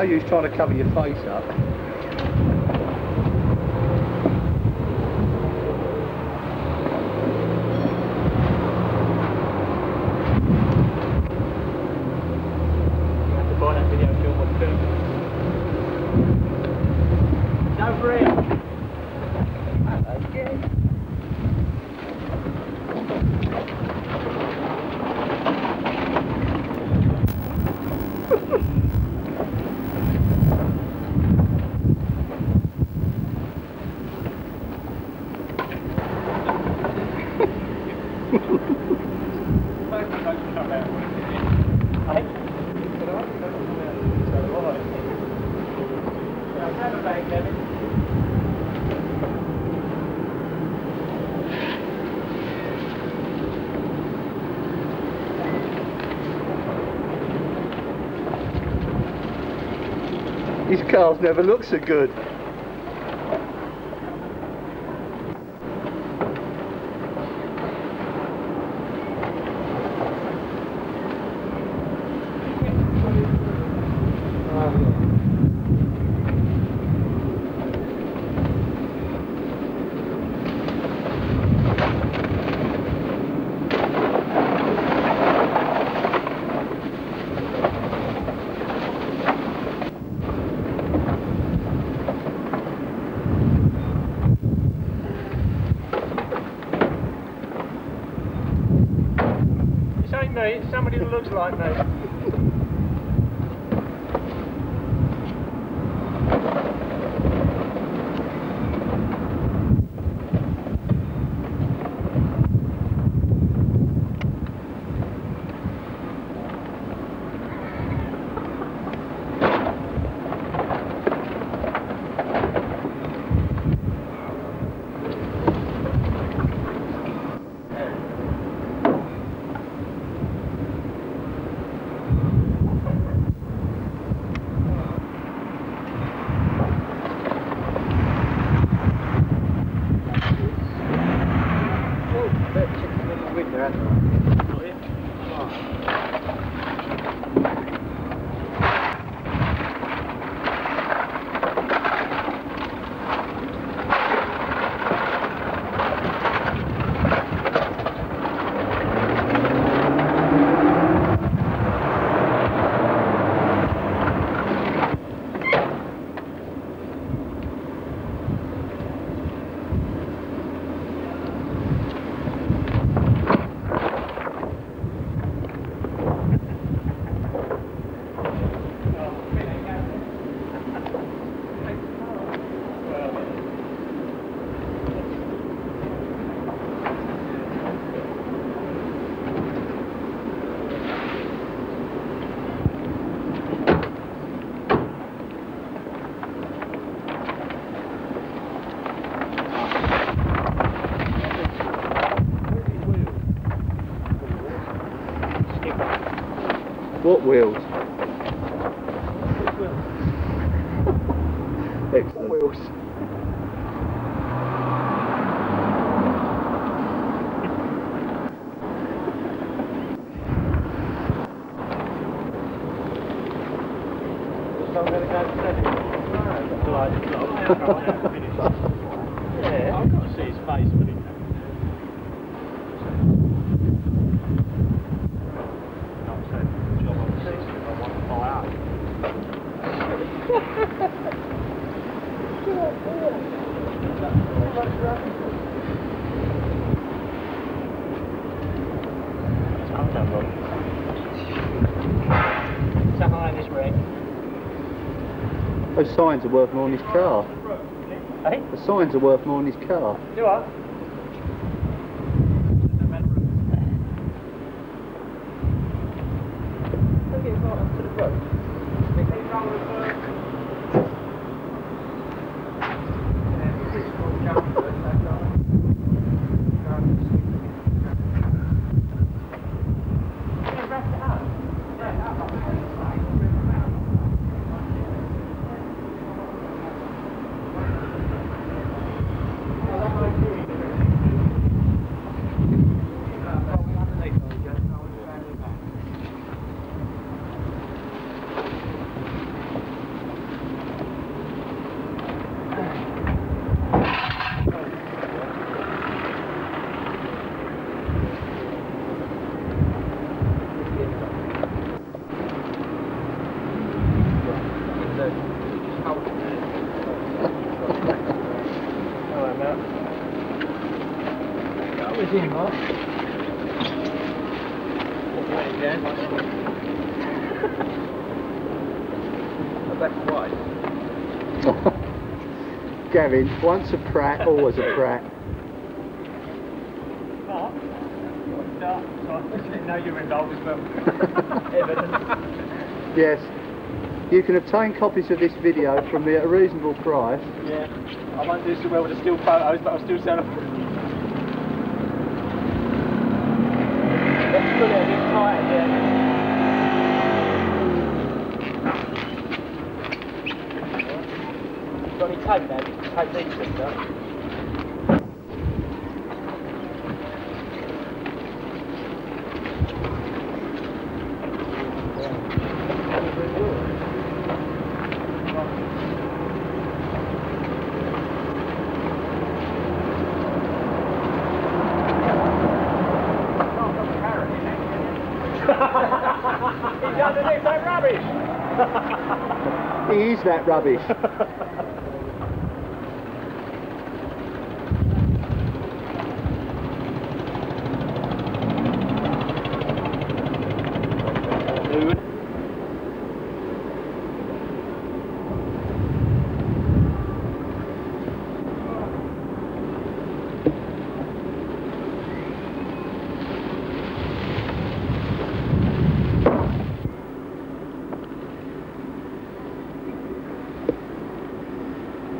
No use trying to cover your face up. You have to buy that video film on film. Go for it. Cars never look so good. This ain't me, it's looks like me. I've got to see his face when he I'm saying, Those signs are worth more than his car. Eh? The signs are worth more than his car. You are? Okay, Gavin, once a prat, always a prat. Mark? No. I didn't know you were involved as well. Yes. You can obtain copies of this video from me at a reasonable price. Yeah. I won't do so well with the still photos, but I'll still sell them. Let's pull it a bit tighter, yeah. Got any tape there? Tape these things. He's underneath that rubbish! He is that rubbish. Dude.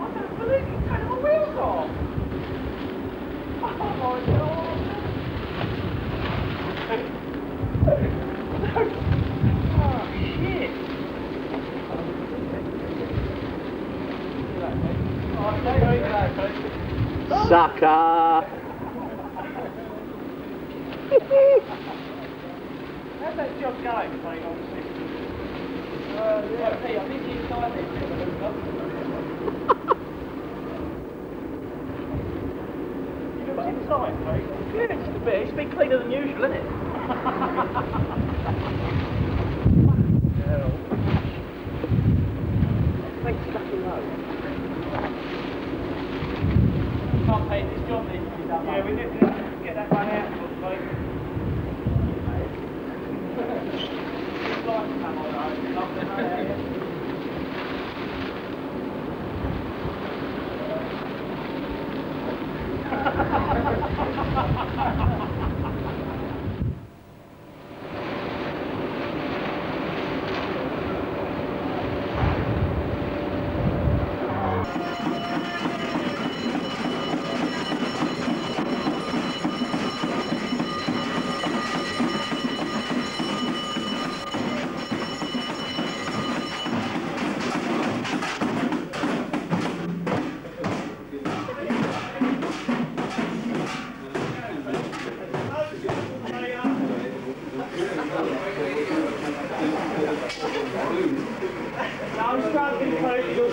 I don't believe you turned my wheels off! Oh my god! Oh shit! Oh, stay right there, please. Sucker! How's that job going, playing on the system? Uh, yeah, hey, I think he's inside it. You look inside, mate. Yeah, it's a bit. It's a bit cleaner than usual, isn't it? Hell. Thanks, fucking low. Can't pay this job needs to be done. Yeah, we need to get that one out, mate. It's like of like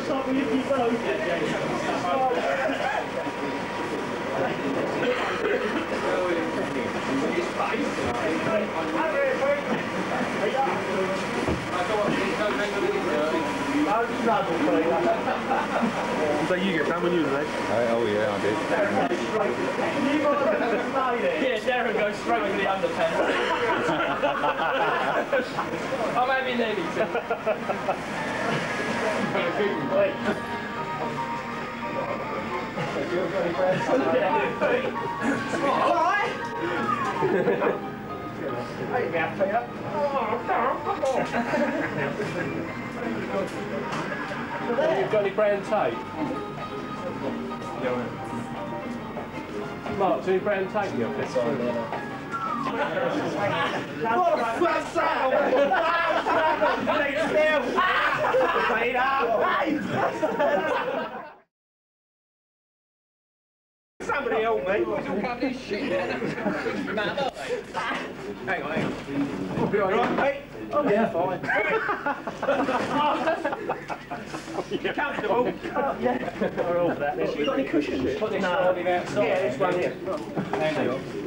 So you get done when you was late? oh yeah, I did. You might as well stay there. Yeah, Darren goes straight to the underpants. I'm having anything. You've got any brown tape? Mark, do you brown tape in the office? Somebody help me. Hang on, hang on. Oh, yeah, fine. Comfortable? yeah. All for that. Have you got any cushions? Put this no. outside. Yeah, this one here. Hang on.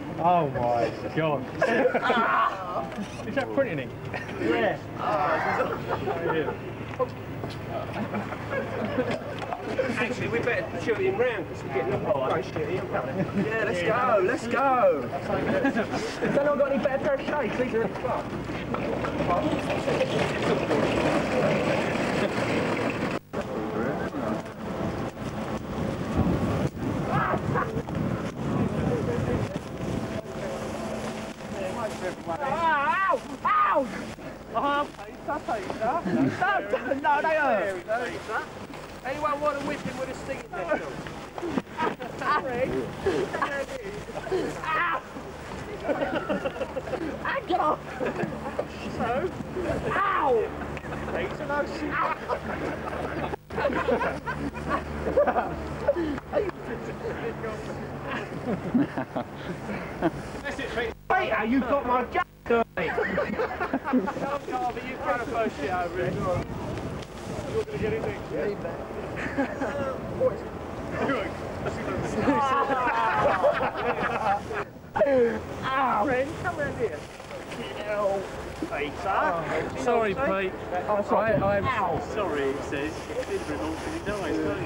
Oh my god. Ah. Is that printing ink? Yeah. Actually, we better shoot him round because we're getting up oh, right. Yeah, let's go, let's go. Has anyone got any better pair of shades? These are at the club. Ow! Ow! Oh, pizza, pizza. No, they. Pizza. Anyone want to whip him with a stinging pistol? Harry. Ow! Ah, get off! So? Ow! Pizza, no shit. Peter, you've got my jacket dirty. Come, Carver, you throw the first shit over it. You're going to get it next, yeah? Ah, Ren, come round here. Ow. Peter. Sorry, Pete. Oh, sorry. I, I'm Ow. Sorry, he says. It's miserable because he dies, don't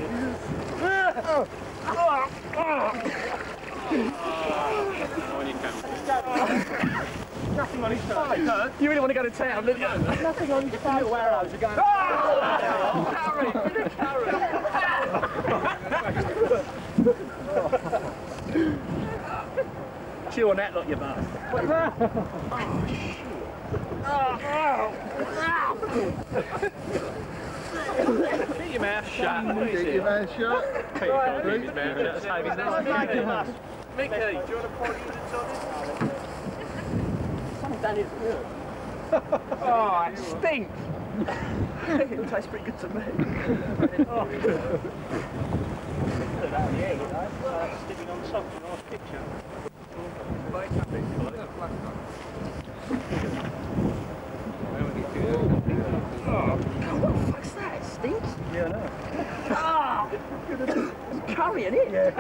you? Nothing on his face. You really want to go to town, don't you? Nothing on his face. Little arrows are going. Ah! Carry, bit of carry. Chew on that lot, you bastard. Keep your mouth shut. Keep your mouth shut. Pete can't keep his mouth shut. Save his nose. Mickey, do you want to pour units on it? Done good. oh, it stinks. it tastes pretty good to me. yeah, sticking on something a picture. Oh, what the fuck's that? It stinks. Yeah, I know. Ah! It's curry in it.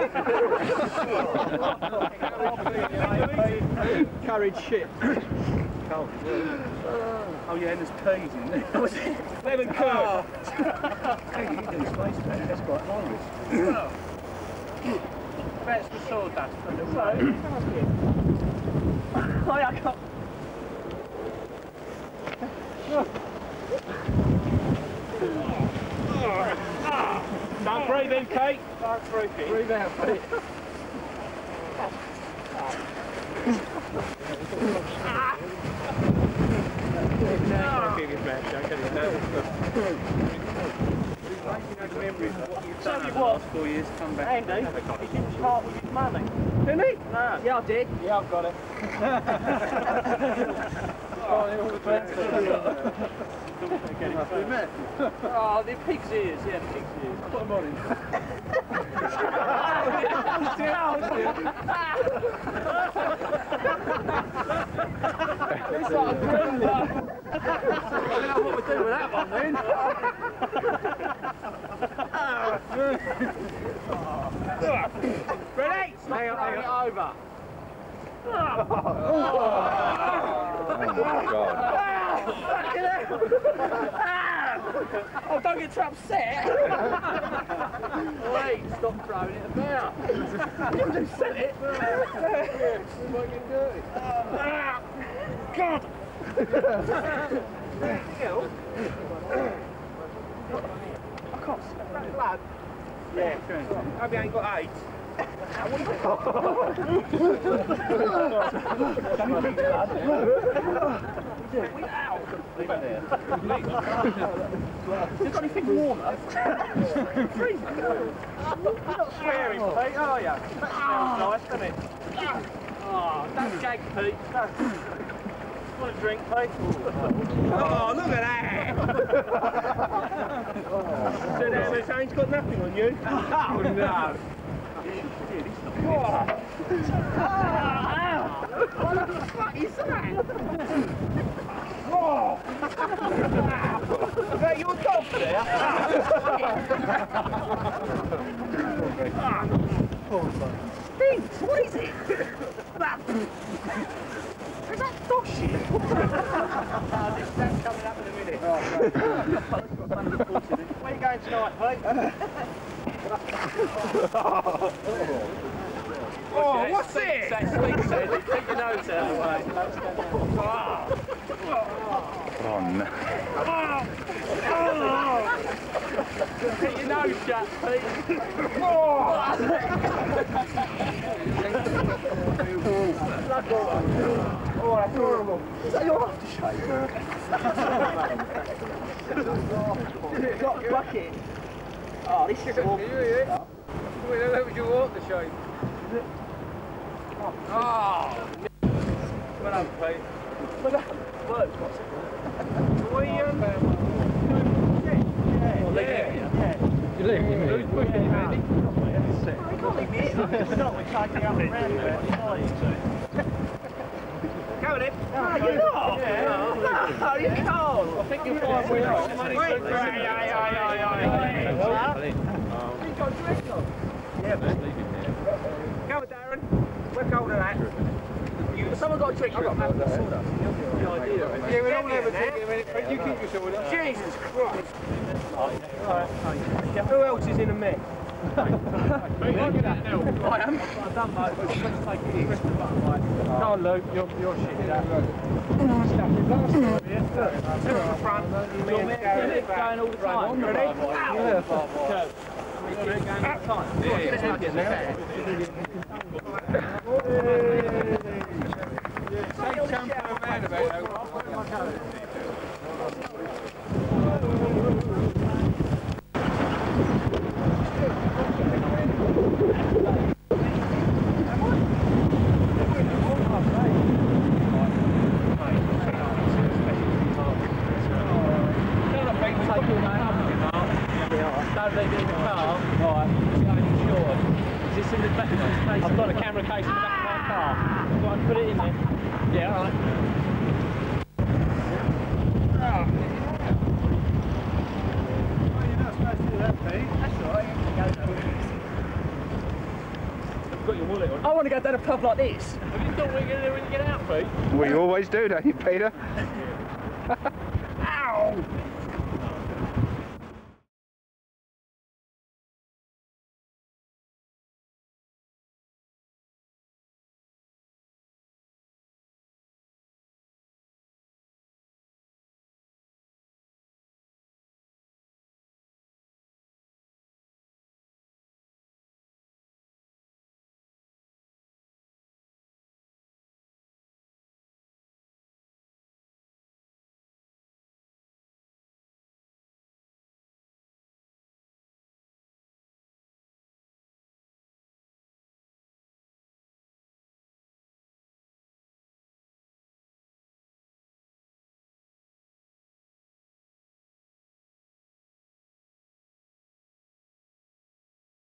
Curried shit. Cold. Oh yeah, and there's peas in there. Lemon curd. hey, you do space man. That's quite nice. That's the sawdust. So, I got. Don't breathe in, Kate. Don't breathe in. Breathe out, Pete. Tell you what, Four years, come back. Andy, he didn't part with his money. Didn't he? No. Yeah, I did. Yeah, I've got it. oh, the pig's ears. Yeah, pig's ears. Put them on him. It's like a grill. I don't know what we're doing with that one then. Ready? Hang on, hang on. over. Oh my god. Oh, don't get too upset. Wait, stop throwing it about. you just said it. what you doing? God. I can't smell that blood. Yeah, hope you ain't got AIDS. You got anything warmer? You're not swearing, Pete, are you? That smells nice, doesn't it? Oh, don't gag, Pete. Want a drink, Pete? Oh, look at that! so now this ain't got nothing on you? Oh, no. What the fuck is that? Oh. Is that your dog there? Stinks, what is it? That... Is that dog shit? That's coming up in a minute. Where are you going tonight, Pete? Oh, what's this? That sweet said, take your nose out of the way. Oh no. Keep your nose shut, Pete. Oh, that's horrible. Is that your aftershave? Got a bucket. Oh, this is awful. That was your aftershave. Oh! Well done, Pete. Well done. Well, what's it? We, um... Yeah, yeah, yeah. You leave me, mate. Who's pushing him, Andy? We can't leave it. We're not, we're taking up around it. Go then. No, you're not. No, you can't. I think you'll find we are. Wait, wait, aye, aye, aye, aye, aye. You got a drink on? Yeah, but Go on, Darren. We're cold of that. Someone got a drink. I've got a soda. Yeah, we don't have a drink in a minute, but you keep your soda. Jesus Christ. Who else is in a mess? I am. I've done mate, but let's take it easy. Come on, Luke, you're, you're shit out. Stuff your glass over here. Two at the front, me and Darren going all the time. Ready? Yeah. Go. Going all the time. Say Champo man about Don't leave it in the car. Right. It's uninsured. Is this in the back of the case? I've got a ah! camera case in the back of my car. Go on, put it in there. Yeah, all right. Well, you're not supposed to do that, Pete. That's all right. You've got your wallet on. I want to go down a pub like this. Have you thought what you're going to do when you get out, Pete? We always do, don't you, Peter? Ow!